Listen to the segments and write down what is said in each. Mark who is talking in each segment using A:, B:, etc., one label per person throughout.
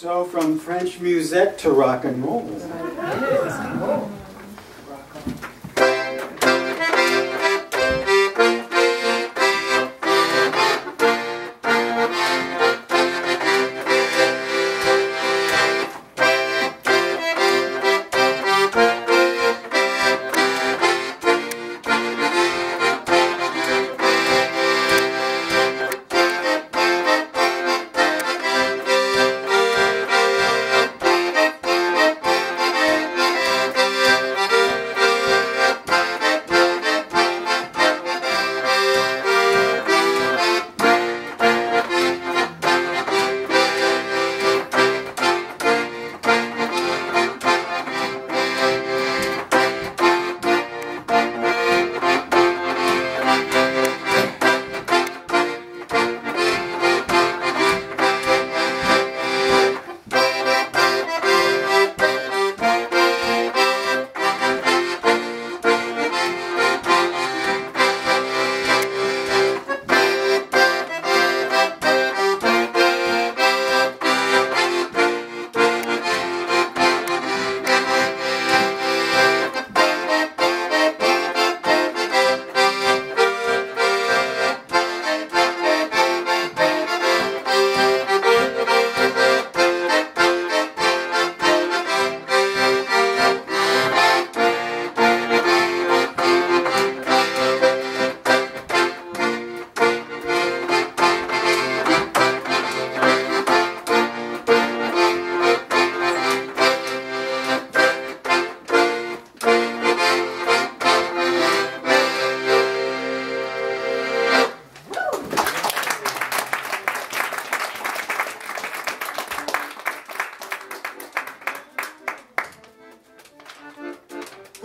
A: So from French musette to rock and roll.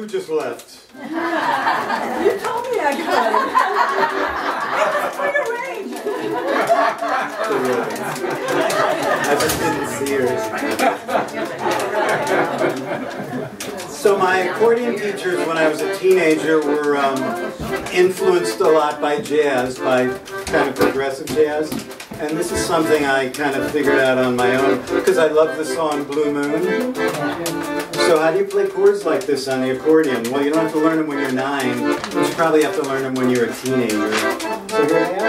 A: Who just left?
B: You told me I could.
A: I just didn't see her. So my accordion teachers when I was a teenager were um, influenced a lot by jazz, by kind of progressive jazz. And this is something I kind of figured out on my own because I love the song Blue Moon. So how do you play chords like this on the accordion? Well, you don't have to learn them when you're nine. You probably have to learn them when you're a teenager. So here they are.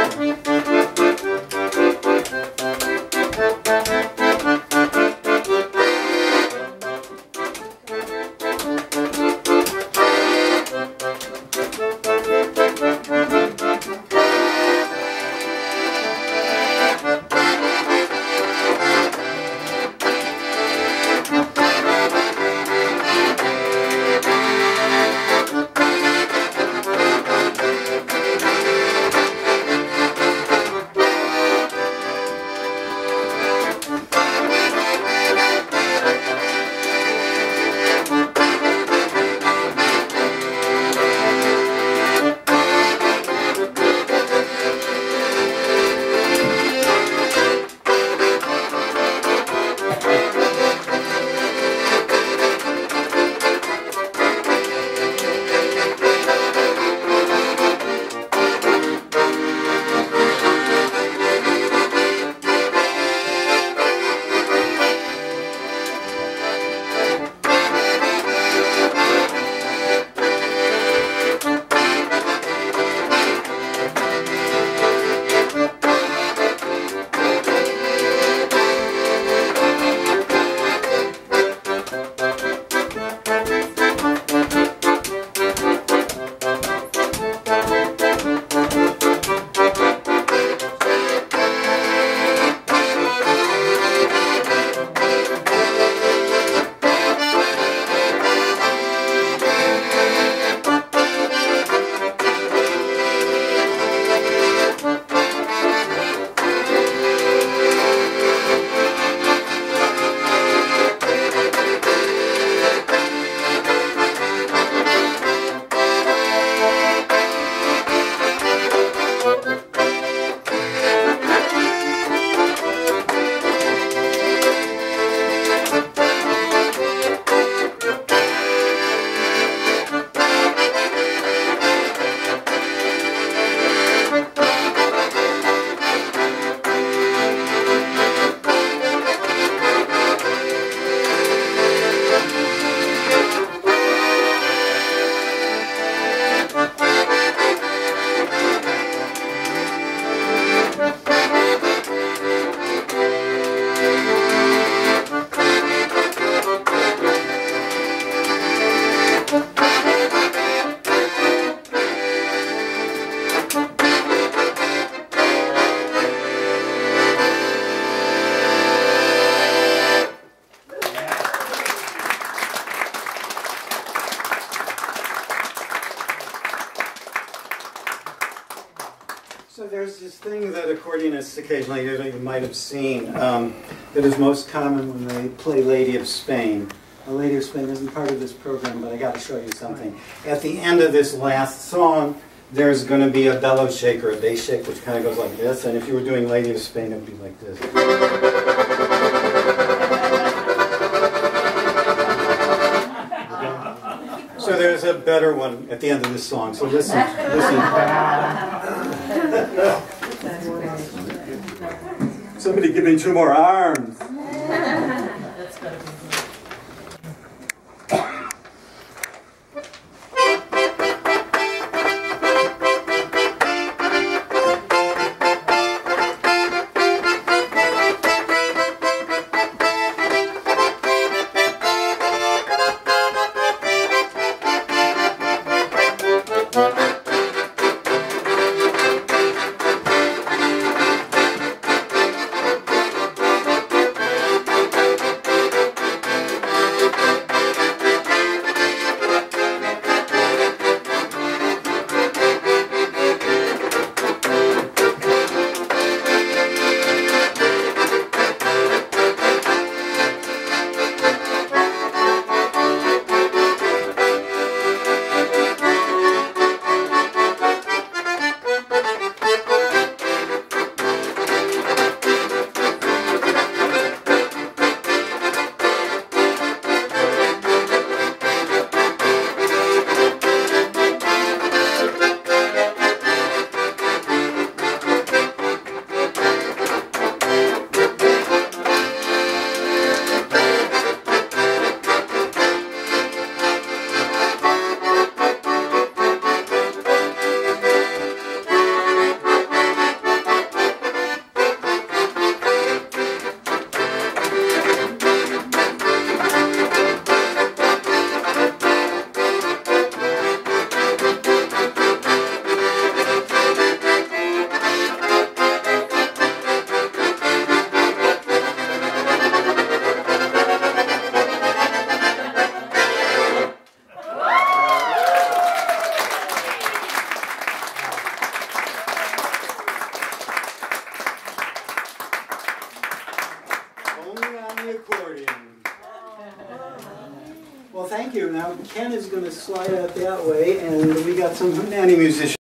A: Thing that accordionists occasionally do that you might have seen um, that is most common when they play Lady of Spain. A Lady of Spain isn't part of this program, but I got to show you something. At the end of this last song, there's going to be a bellow shake or a bass shake, which kind of goes like this. And if you were doing Lady of Spain, it would be like this. So there's a better one at the end of this song. So listen, listen. Somebody give me two more arms. Ken is going to slide out that way, and we got some Hunnani musicians.